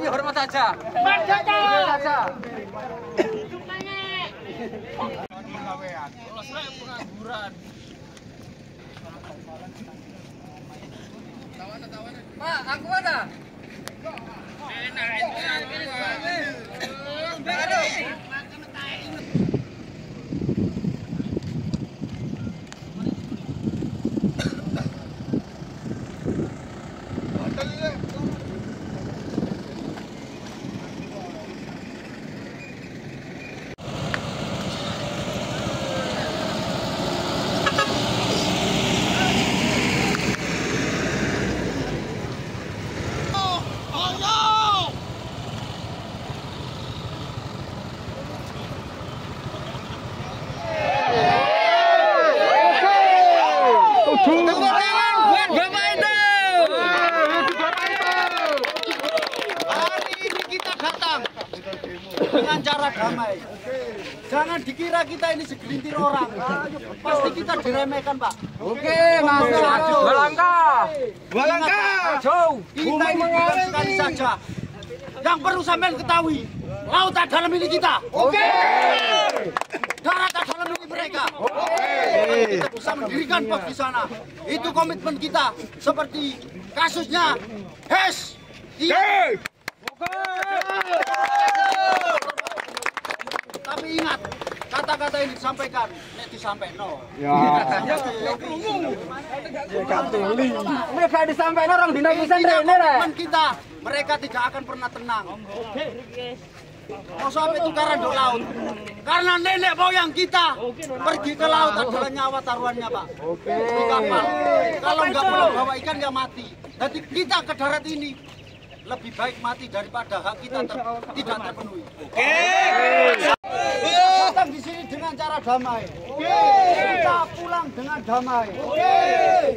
nyanyi hormat saja. Merdeka! Saja. Pak, aku mana? Hari ini kita datang dengan cara damai. Jangan dikira kita ini segelintir orang. Pasti kita diremehkan, Pak. Oke, masuk. Dua langkah. Dua langkah. Jauh. Kita ini bukan sekali saja. Yang perlu sampean ketahui, laut dalam ini kita. Oke. Darat dalam ini mereka. Oke. Kita bisa mendirikan pos di sana. Itu komitmen kita. Seperti kasusnya HES. Iya. Tapi ingat, disampaikan, nek disampaikan. No. Mereka disampaikan orang dina pisan Intinya rene rek. komitmen kita, mereka tidak akan pernah tenang. Mau sampai tukaran di laut. Karena nenek moyang kita pergi ke laut adalah nyawa taruhannya, Pak. Di kapal. Kalau nggak bawa ikan ya mati. Jadi kita ke darat ini lebih baik mati daripada hak kita ter- tidak terpenuhi. Di sini dengan cara damai. Kita pulang dengan damai.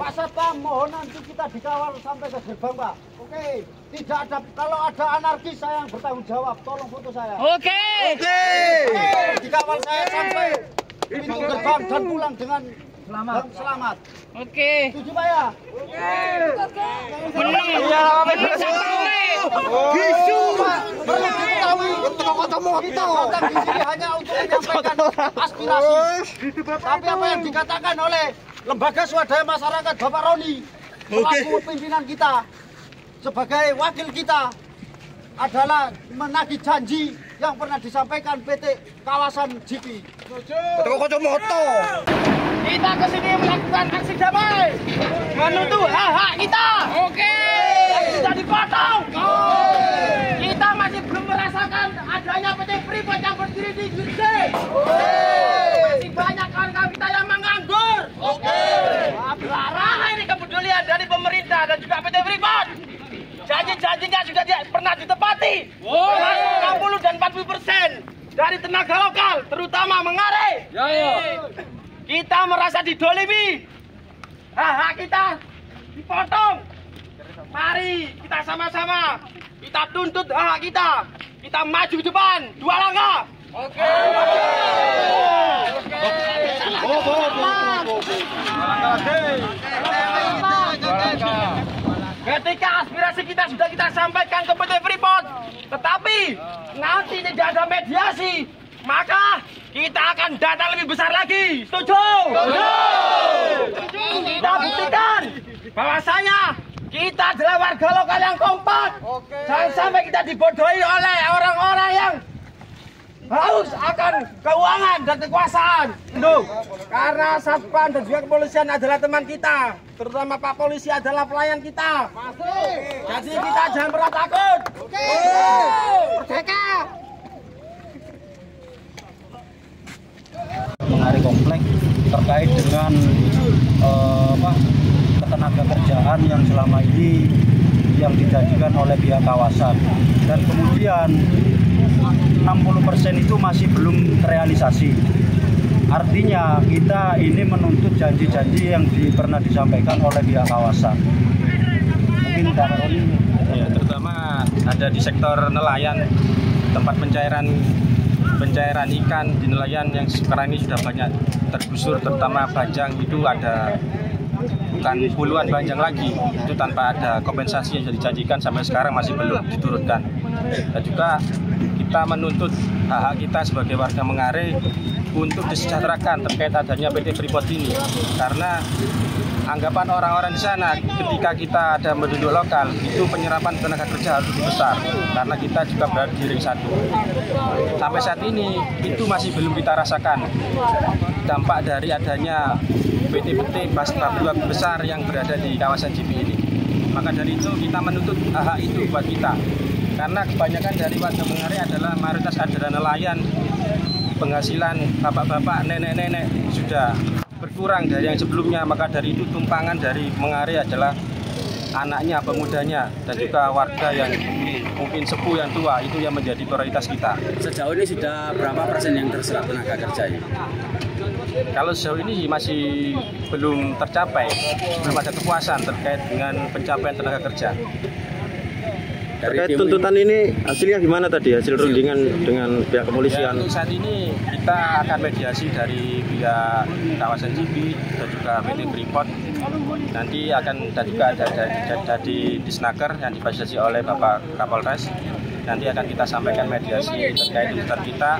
Pak Satpam mohon nanti kita dikawal sampai ke gerbang Pak. Oke. Tidak ada kalau ada anarkis saya yang bertanggung jawab. Tolong foto saya. Oke! Dikawal saya sampai pintu gerbang dan pulang dengan selamat. selamat. Oke. Setuju Pak ya? Iya, Bisu. Perlu diketahui. Kita datang di sini hanya untuk menyampaikan aspirasi. Tapi apa yang dikatakan oleh lembaga swadaya masyarakat Bapak Roni selaku pimpinan kita sebagai wakil kita adalah menagih janji yang pernah disampaikan PT Kawasan GP. Kita ke sini melakukan aksi damai. Menuntut hak-hak kita. Oke. Sudah dipotong. Kita masih belum merasakan adanya PT Freeport yang berdiri di Gresik. Masih banyak kawan-kawan kita yang menganggur. Oke. Lara ini kepedulian dari pemerintah dan juga PT Freeport. Janji-janjinya sudah tidak pernah ditepati. Termasuk 60 dan 40 persen dari tenaga lokal, terutama Mengare. Kita merasa didolimi. Hak kita dipotong. Mari kita sama-sama kita tuntut hak kita. Kita maju ke depan. Dua langkah. Oke. Ketika aspirasi kita sudah kita sampaikan ke PT Freeport, tetapi nanti tidak ada mediasi, maka kita akan datang lebih besar lagi. Setuju? Kita buktikan bahwasanya kita adalah warga lokal yang kompak. Jangan sampai kita dibodohi oleh orang-orang yang haus akan keuangan dan kekuasaan. Itu karena satpam dan juga kepolisian adalah teman kita, terutama Pak Polisi adalah pelayan kita. Jadi kita jangan pernah takut. Merdeka. mengarik komplek terkait dengan eh, apa, ketenaga kerjaan yang selama ini yang dijanjikan oleh pihak kawasan dan kemudian 60% itu masih belum terrealisasi. Artinya kita ini menuntut janji-janji yang di, pernah disampaikan oleh pihak kawasan. Mungkin Roni Ya, terutama ada di sektor nelayan tempat pencairan pencairan ikan di nelayan yang sekarang ini sudah banyak tergusur terutama Bajang itu ada bukan puluhan banjang lagi. Itu tanpa ada kompensasi yang sudah dijanjikan sampai sekarang masih belum diturunkan. Dan juga kita menuntut hak-hak kita sebagai warga Mengare untuk disejahterakan terkait adanya PT Freeport ini. Karena anggapan orang-orang di sana ketika kita ada penduduk lokal itu penyerapan tenaga kerja harus lebih besar karena kita juga berada di ring satu. Sampai saat ini itu masih belum kita rasakan. Dampak dari adanya PT-PT pas pabrik besar yang berada di kawasan JP ini maka dari itu kita menuntut hak itu buat kita karena kebanyakan dari warga Mengare adalah mayoritas adalah nelayan penghasilan bapak-bapak, nenek-nenek sudah berkurang dari yang sebelumnya. Maka dari itu tumpangan dari Mengare adalah anaknya, pemudanya, dan juga warga yang mungkin sepuh yang tua itu yang menjadi prioritas kita. Sejauh ini sudah berapa persen yang terserap tenaga kerja ini? Kalau sejauh ini masih belum tercapai, belum ada kepuasan terkait dengan pencapaian tenaga kerja. Dari Terkait tuntutan ini hasilnya gimana tadi hasil rundingan dengan pihak Ya, kepolisian? untuk saat ini kita akan mediasi dari pihak kawasan JB dan juga PT Freeport. Nanti akan dan juga ada ada- ada di Disnaker yang difasilitasi oleh Bapak Kapolres. Nanti akan kita sampaikan mediasi terkait tuntutan kita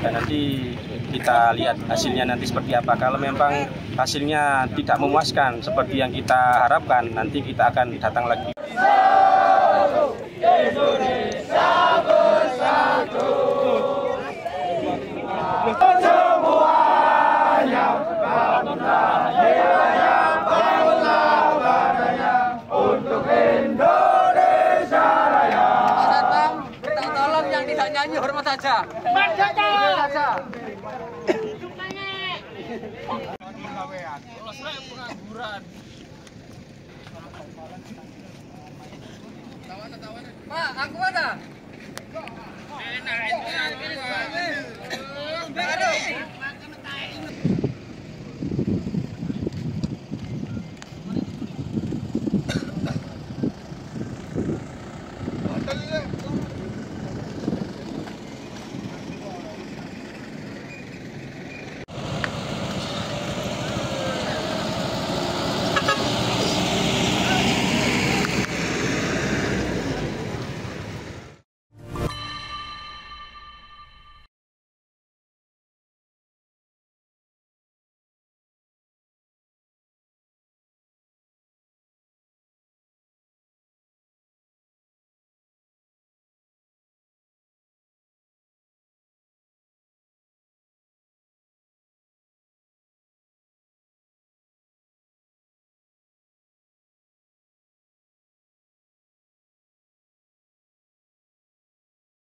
dan nanti kita lihat hasilnya nanti seperti apa. Kalau memang hasilnya tidak memuaskan seperti yang kita harapkan, nanti kita akan datang lagi. nyanyi hormat saja. Merdeka. saja. Pak, aku ada. Enak,